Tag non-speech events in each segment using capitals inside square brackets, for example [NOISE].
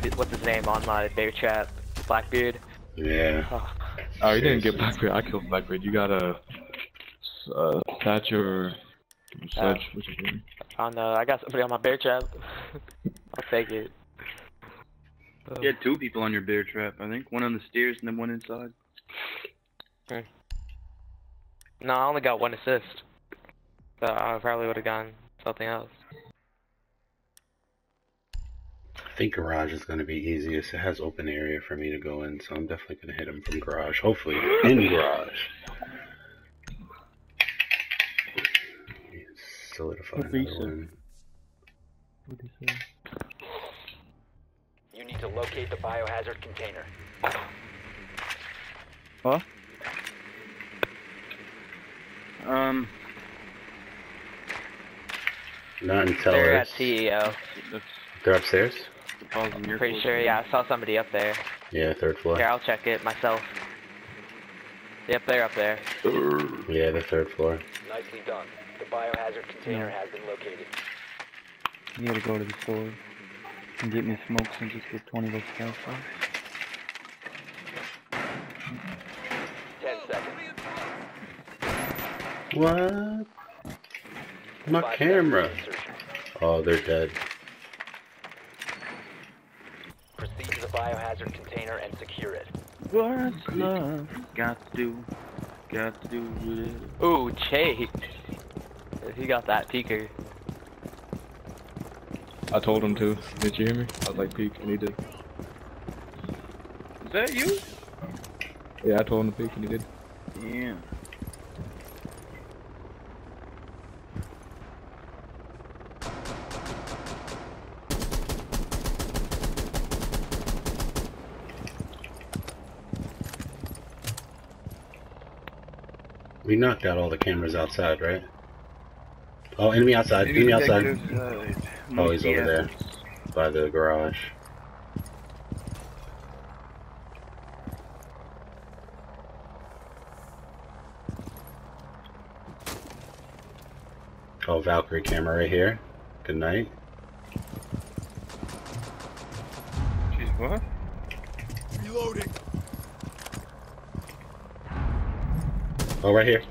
what, what's his name on my bear trap, Blackbeard. Yeah. Oh, Oh, you didn't get Blackbeard. I killed Blackbeard. You got a uh, Thatcher. Sledge, what's his name? I don't know. I got somebody on my bear trap. [LAUGHS] I'll take it. You had two people on your bear trap, I think. One on the stairs and then one inside. No, I only got one assist. So I probably would have gotten something else. I think garage is gonna be easiest. It has open area for me to go in, so I'm definitely gonna hit him from garage. Hopefully in garage. Solidify What another reason? one. What is it? You need to locate the biohazard container. Um, Not until They're at it's, CEO. they're upstairs. The balls in your Pretty court. sure, yeah, I saw somebody up there. Yeah, third floor. Here, I'll check it myself. Yep, they're up there. Yeah, the third floor. Nicely done. The biohazard container has been located. You gotta go to the store and get me smokes and just get 20 bucks cash for. Ten seconds. What? My Five camera. seconds. Oh, they're dead. Proceed to the biohazard container and secure it. What's love got to do? Got to do with it. Ooh, Chase. He got that peeker. I told him to. Did you hear me? I was like, peek, and he did. Is that you? Yeah, I told him to peek, and he did. Yeah. We knocked out all the cameras outside, right? Oh, enemy outside. Enemy outside. Uh, oh, he's over there. By the garage. Oh, Valkyrie camera right here. Good night. She's what? Oh, right here.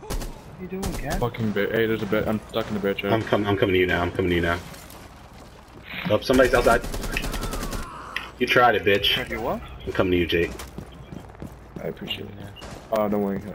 What are you doing, cat? Fucking bear. Hey, there's a bear. I'm stuck in the bear I'm eh? coming. I'm coming to you now. I'm coming to you now. Oh, somebody's outside. You tried it, bitch. You what? I'm coming to you, Jake. I appreciate it. Oh, don't worry. Uh,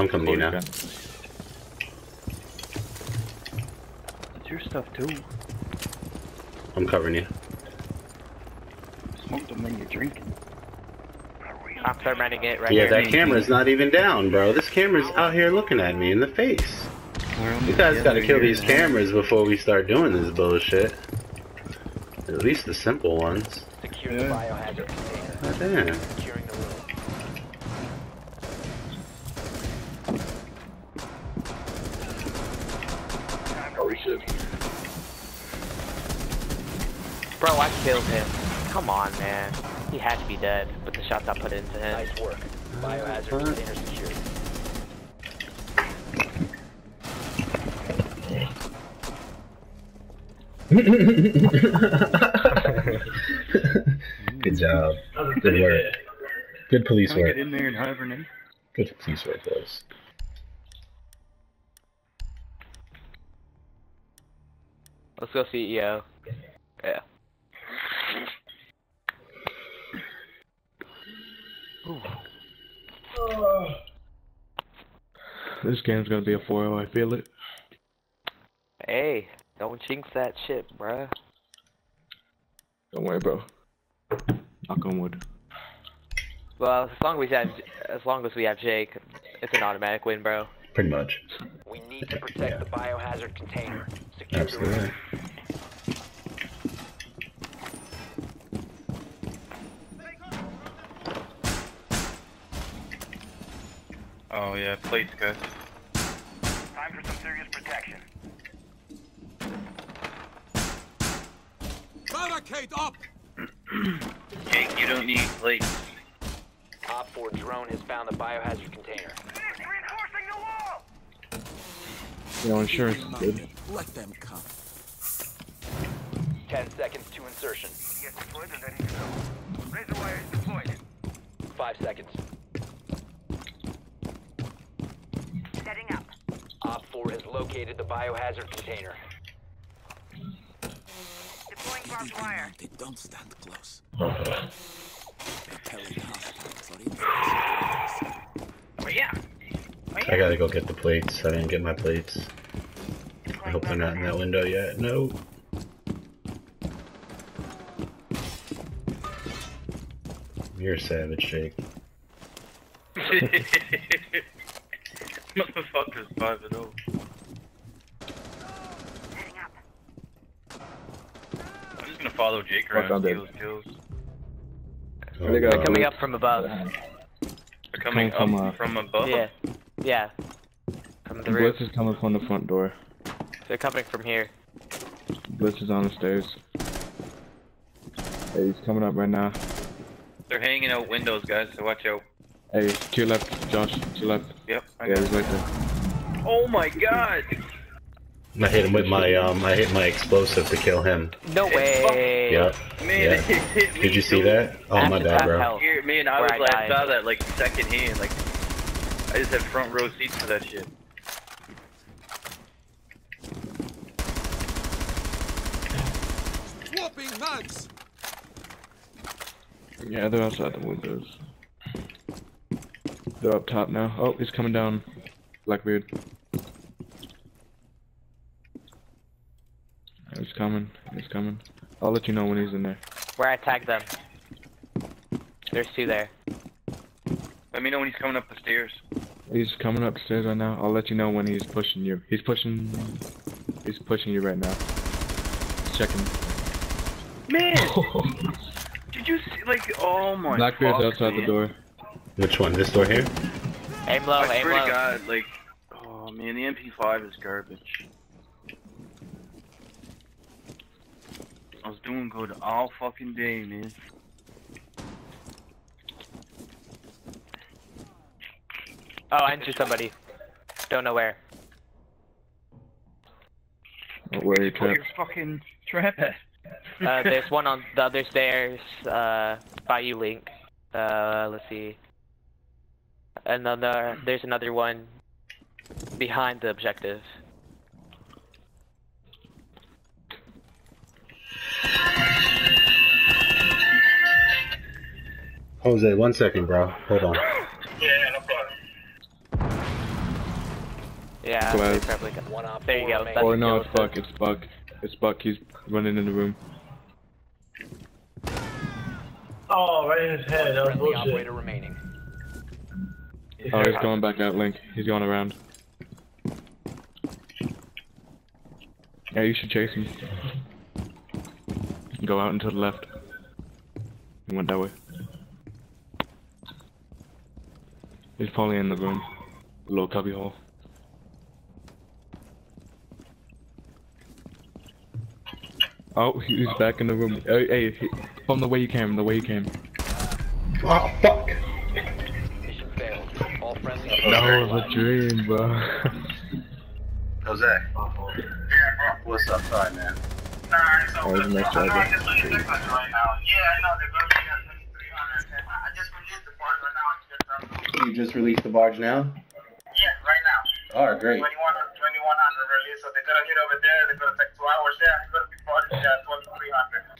I'm coming to you now. It's your stuff too. I'm covering you. Smoke them when you're drinking. I'm thermating it right Yeah, here. that camera's not even down, bro. This camera's out here looking at me in the face. You guys gotta kill these cameras before we start doing this bullshit. At least the simple ones. Secure the biohazard container. God damn. Securing the room. Bro, I killed him. Come on, man. He had to be dead, but the shots I put into him. Nice work. Biohazard container secured. [LAUGHS] Good job. Good work. Good police work. get in there and hibernate? Good police work, boys. Let's go CEO. Yeah. This game's gonna be a 4 I feel it. Hey, don't jinx that shit, bruh. Don't worry, bro. Knock on wood. Well, as long as we have, as long as we have Jake, it's an automatic win, bro. Pretty much. We need to protect the biohazard container. Secure the room. Absolutely. Yeah, plates, guys. Time for some serious protection. Barricade up! [CLEARS THROAT] Jake, you don't need plates. Op 4 drone has found the biohazard container. Reinforcing the You know, insurance is good. Let them come. 10 seconds to insertion. Razor wire deployed. Five seconds. Setting up. Op 4 has located the biohazard container. Deploying barbed wire. They don't stand close. They're telling us. I gotta go get the plates. I didn't get my plates. I hope they're not in that window yet. No. You're a savage, Jake. [LAUGHS] Motherfucker's 5 and 0. Setting up. I'm just gonna follow Jake I'm around. dead. Kills, kills. Oh, They got God. Coming up from above. They're coming Coming from, uh, from above. Yeah. Yeah. From the roof. Blitz is coming from the front door. They're coming from here. Blitz is on the stairs. Hey, he's coming up right now. They're hanging out windows, guys, so watch out. Hey, to your left, Josh. To your left. Yep. I Yeah, he's right there. Oh my god! I hit him with my um. I hit my explosive to kill him. No way. Yep. Man, Yeah. it hit me Did you see that? Oh my god, bro. hell. Here, man, I was I like, I died. saw that like second hand, like I just had front row seats for that shit. Whooping nugs! Yeah, they're outside the windows. They're up top now. Oh, he's coming down. Blackbeard. He's coming. He's coming. I'll let you know when he's in there. Where I tagged them. There's two there. Let me know when he's coming up the stairs. He's coming upstairs right now. I'll let you know when he's pushing you. He's pushing. He's pushing you right now. He's checking. Man, [LAUGHS] did you see like oh my Blackbeard's fuck, outside the door. Which one? This door here? Aim low, I aim swear to low. God, like oh man, the MP5 is garbage. I was doing good all fucking day, man. Oh, I injured somebody. Don't know where. Where he Put trapped. your fucking trap. Uh, there's one on the other stairs, uh, by you, Link. Uh, let's see. Another, there's another one behind the objective. Jose, one second, bro. Hold on. Yeah, Go they ahead. probably got One op There you go, remaining. that's- Oh no, it's Buck. It's Buck. It's Buck. He's running in the room. Oh, right in his head. That was Friendly bullshit. operator remaining. Oh, he's going back out, Link. He's going around. Yeah, you should chase him. Go out and to the left. He went that way. He's probably in the room. The little cubby hole. Oh, he's back in the room. Hey, hey, he, from the way you came, the way you came. Oh, fuck! That was a dream, bro. Jose. Yeah, bro. What's up? Sorry, man. Oh, he's a nice driver. Yeah, I know they're going to be at 2300. I just released the part right now. Just, um, You just released the barge now? yeah, right now. Alright, great. 2100 release. So they're going to hit over there. They're going to take two hours there. It's going to be party at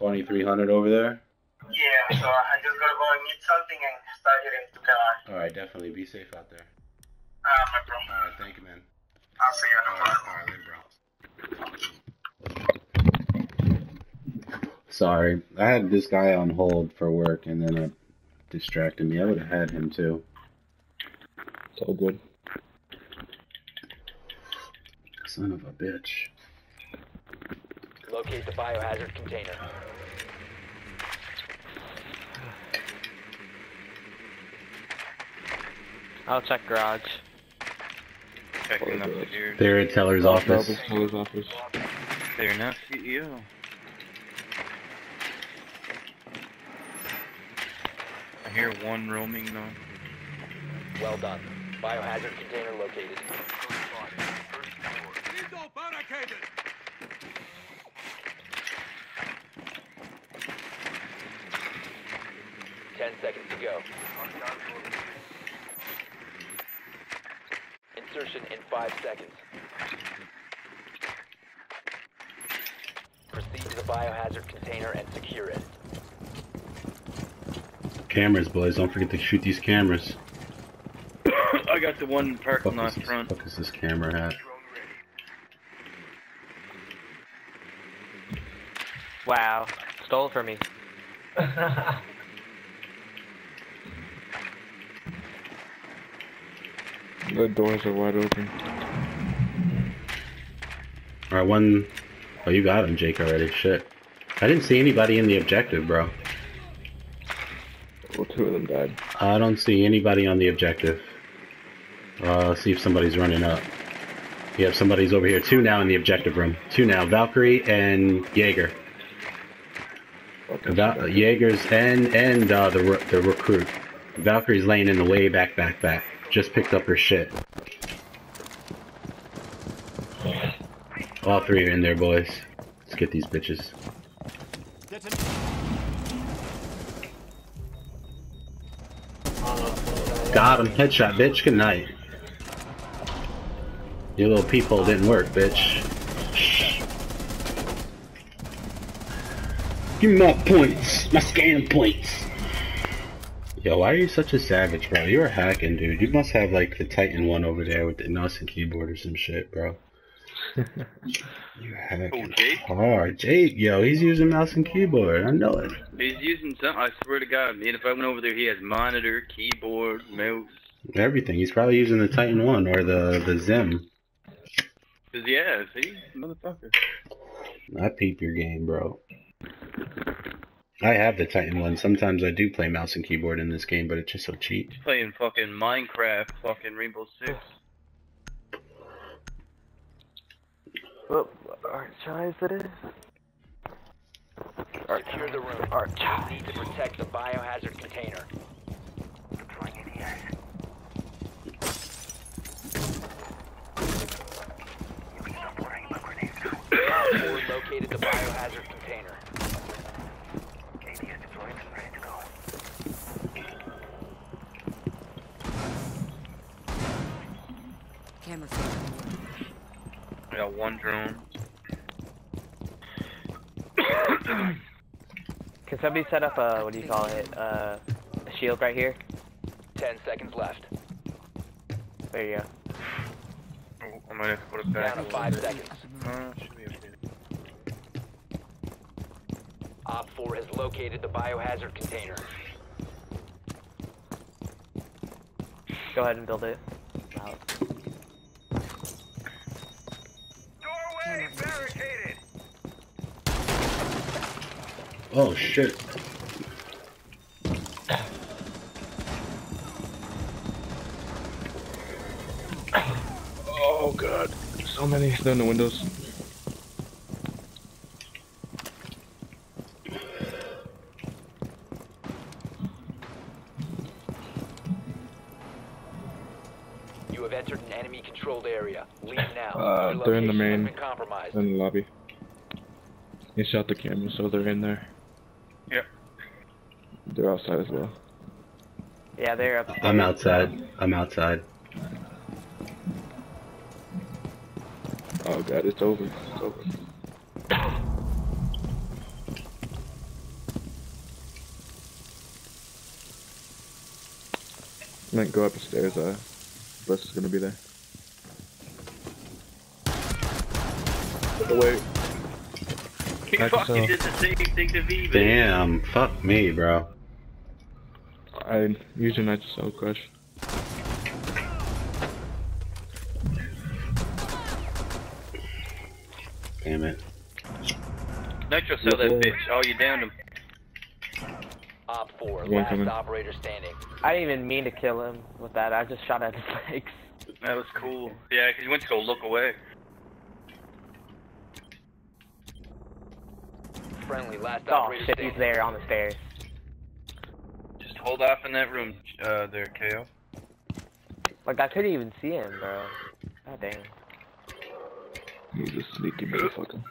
2300. 2300 over there? Yeah, so I just got to go and eat something and start hitting to Kalar. Alright, definitely. Be safe out there. Ah, my bro. Alright, thank you, man. I'll see you in a Alright, while. alright, later, bro. Sorry, I had this guy on hold for work and then it distracted me. I would have had him too. It's all good. Son of a bitch. Locate the biohazard container. I'll check garage. Checking up here. They're at Teller's office. Teller's office. They're not CEO. I hear one roaming though. Well done. Biohazard container located. Window barricaded! Ten seconds to go. Insertion in 5 seconds. Proceed to the biohazard container and secure it. Cameras, boys. Don't forget to shoot these cameras. [COUGHS] I got the one parking lot is, this, front. fuck is this camera hat? Wow. Stole it from me. [LAUGHS] The doors are wide open. Alright, one... Oh, you got him, Jake, already. Shit. I didn't see anybody in the objective, bro. Well, two of them died. I don't see anybody on the objective. Uh, let's see if somebody's running up. Yeah, somebody's over here. Two now in the objective room. Two now. Valkyrie and Jaeger. Okay, Val- Jaeger's and and uh, the the recruit. Valkyrie's laying in the way back, back, back. Just picked up her shit. All three are in there, boys. Let's get these bitches. Got him. Headshot, bitch. Good night. Your little peephole didn't work, bitch. Give me my points. My scan points. Yo, why are you such a savage, bro? You're hacking, dude. You must have, like, the Titan one over there with the mouse and keyboard or some shit, bro. [LAUGHS] You're hacking Oh, Jake? hard. Jake, yo, he's using mouse and keyboard. I know it. He's using some. I swear to God, man. If I went over there, he has monitor, keyboard, mouse. Everything. He's probably using the Titan one or the, the XIM. Cause yeah, see, motherfucker. I peep your game, bro. I have the Titan one. Sometimes I do play mouse and keyboard in this game, but it's just so cheap. Playing fucking Minecraft, fucking Rainbow Six. Oh, Archives it is? Secure the room. You need to protect the biohazard container. Four [COUGHS] located the biohazard container. Camera feed. I got one drone. [COUGHS] Can somebody set up a, what do you call it, uh, a shield right here? Ten seconds left. There you go. Oh, I might have to put it back. Down to five seconds. Uh, should be okay. Op 4 has located the biohazard container. Go ahead and build it. Wow. Oh shit. Oh god. So many. They're in the windows. You have entered an enemy controlled area. Leave [LAUGHS] now. Uh, they're in the main- In the lobby. He shot the camera, so they're in there. Yep. They're outside as well. Yeah, they're upstairs. I'm outside. I'm outside. Oh god, it's over. It's over. I might go up the stairs, uh, bus is gonna be there. Get away. He fucking did the same thing to me, man. Damn. Fuck me, bro. I use your nitro cell crush. Damn it. Nitro cell that bitch. Oh, you downed him. Op 4, One last coming. operator standing. I didn't even mean to kill him with that. I just shot at his [LAUGHS] legs. That was cool. Yeah, 'cause he went to go look away. Friendly, last Oh operator shit, standing. he's there on the stairs. Just hold off in that room, uh, there, KO. Like, I couldn't even see him, bro. God damn. He's a sneaky motherfucker.